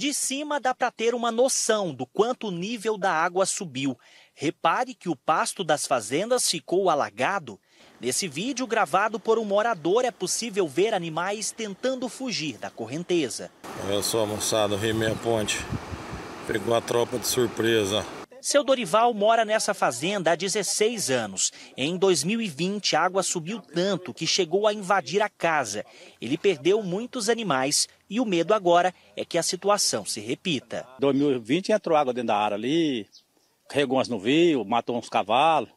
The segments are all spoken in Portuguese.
De cima dá para ter uma noção do quanto o nível da água subiu. Repare que o pasto das fazendas ficou alagado. Nesse vídeo gravado por um morador é possível ver animais tentando fugir da correnteza. Olha só, moçada, o Rio Meia Ponte pegou a tropa de surpresa. Seu Dorival mora nessa fazenda há 16 anos. Em 2020, a água subiu tanto que chegou a invadir a casa. Ele perdeu muitos animais e o medo agora é que a situação se repita. 2020 entrou água dentro da área ali, carregou umas rio, matou uns cavalos.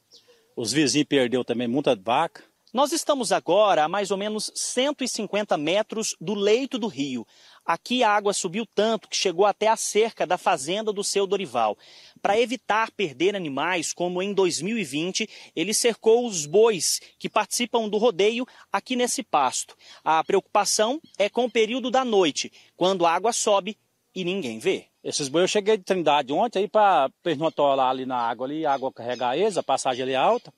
Os vizinhos perdeu também muita vaca. Nós estamos agora a mais ou menos 150 metros do leito do rio. Aqui a água subiu tanto que chegou até a cerca da fazenda do seu Dorival. Para evitar perder animais, como em 2020, ele cercou os bois que participam do rodeio aqui nesse pasto. A preocupação é com o período da noite, quando a água sobe e ninguém vê. Esses bois eu cheguei de Trindade ontem aí para eles atolar ali na água ali, a água carregar eles, a passagem ali alta.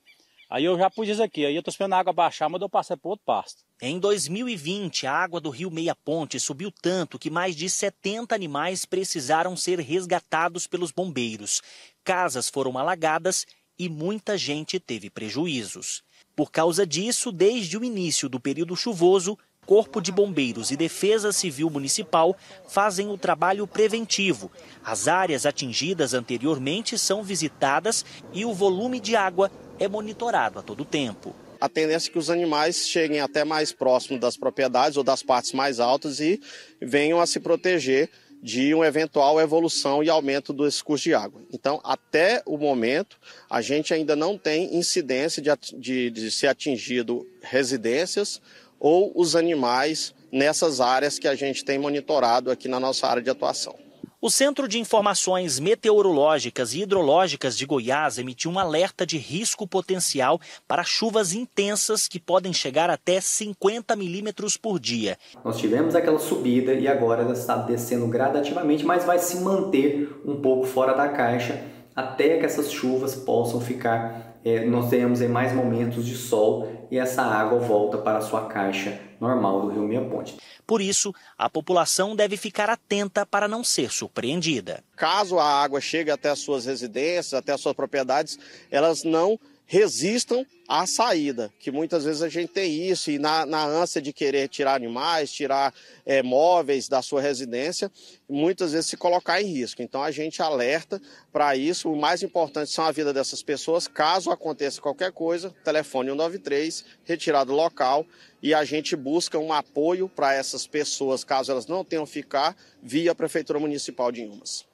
Aí eu já pus isso aqui, aí eu tô esperando a água baixar, mas eu passei para outro pasto. Em 2020, a água do rio Meia Ponte subiu tanto que mais de 70 animais precisaram ser resgatados pelos bombeiros. Casas foram alagadas e muita gente teve prejuízos. Por causa disso, desde o início do período chuvoso, Corpo de Bombeiros e Defesa Civil Municipal fazem o trabalho preventivo. As áreas atingidas anteriormente são visitadas e o volume de água é monitorado a todo tempo. A tendência é que os animais cheguem até mais próximo das propriedades ou das partes mais altas e venham a se proteger de uma eventual evolução e aumento desse curso de água. Então, até o momento, a gente ainda não tem incidência de, de, de ser atingido residências ou os animais nessas áreas que a gente tem monitorado aqui na nossa área de atuação. O Centro de Informações Meteorológicas e Hidrológicas de Goiás emitiu um alerta de risco potencial para chuvas intensas que podem chegar até 50 milímetros por dia. Nós tivemos aquela subida e agora ela está descendo gradativamente, mas vai se manter um pouco fora da caixa até que essas chuvas possam ficar é, nós temos em mais momentos de sol e essa água volta para a sua caixa normal do Rio Meia Ponte. Por isso, a população deve ficar atenta para não ser surpreendida. Caso a água chegue até as suas residências, até as suas propriedades, elas não resistam à saída, que muitas vezes a gente tem isso, e na, na ânsia de querer tirar animais, tirar é, móveis da sua residência, muitas vezes se colocar em risco. Então a gente alerta para isso. O mais importante são a vida dessas pessoas. Caso aconteça qualquer coisa, telefone 193, retirado do local, e a gente busca um apoio para essas pessoas, caso elas não tenham ficar, via a Prefeitura Municipal de Inhumas.